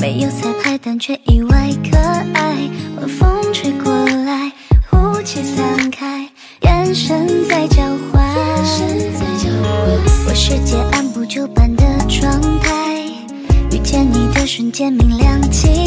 没有彩排，但却意外可爱。晚风吹过来，雾气散开，眼神在交换。我世界按部就班的状态，遇见你的瞬间明亮起。